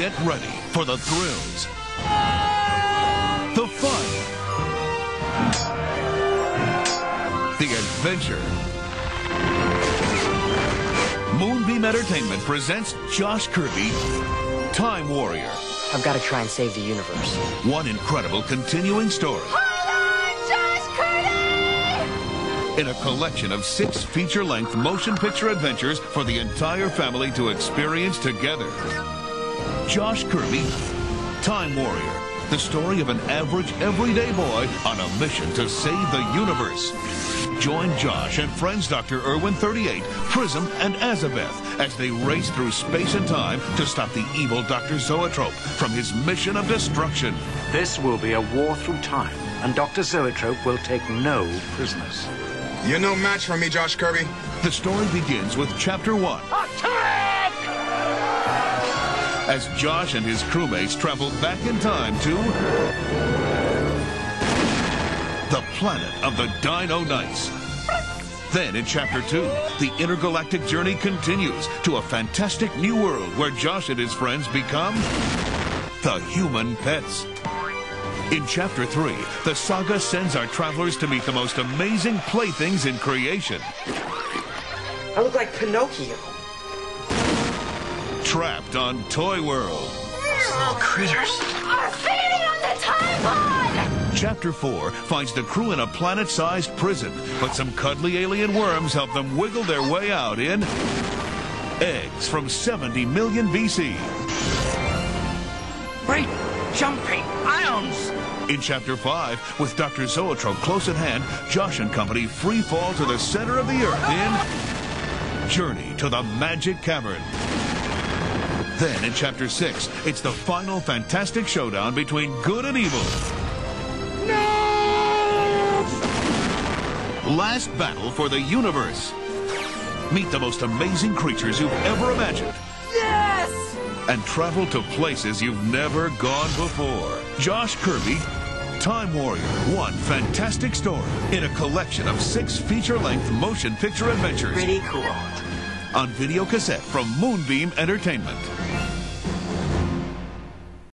Get ready for the thrills, the fun, the adventure. Moonbeam Entertainment presents Josh Kirby, Time Warrior. I've got to try and save the universe. One incredible continuing story Hold on, Josh Kirby! in a collection of six feature-length motion picture adventures for the entire family to experience together. Josh Kirby, Time Warrior, the story of an average, everyday boy on a mission to save the universe. Join Josh and friends Dr. Irwin 38, Prism, and Azabeth as they race through space and time to stop the evil Dr. Zoetrope from his mission of destruction. This will be a war through time, and Dr. Zoetrope will take no prisoners. You're no match for me, Josh Kirby. The story begins with Chapter 1. Attack! As Josh and his crewmates travel back in time to... The planet of the Dino Knights. Then in Chapter 2, the intergalactic journey continues to a fantastic new world where Josh and his friends become... The human pets. In Chapter 3, the saga sends our travelers to meet the most amazing playthings in creation. I look like Pinocchio. Trapped on Toy World. Small critters. Are feeding on the time pod! Chapter 4 finds the crew in a planet-sized prison, but some cuddly alien worms help them wiggle their way out in... Eggs from 70 million BC. Great jumping ions! In Chapter 5, with Dr. Zoetrope close at hand, Josh and company free fall to the center of the Earth in Journey to the Magic Cavern. Then in Chapter 6, it's the final fantastic showdown between good and evil. No! Last battle for the universe. Meet the most amazing creatures you've ever imagined. Yes! And travel to places you've never gone before. Josh Kirby, Time Warrior, one fantastic story in a collection of six feature-length motion picture adventures Pretty cool. On video cassette from Moonbeam Entertainment.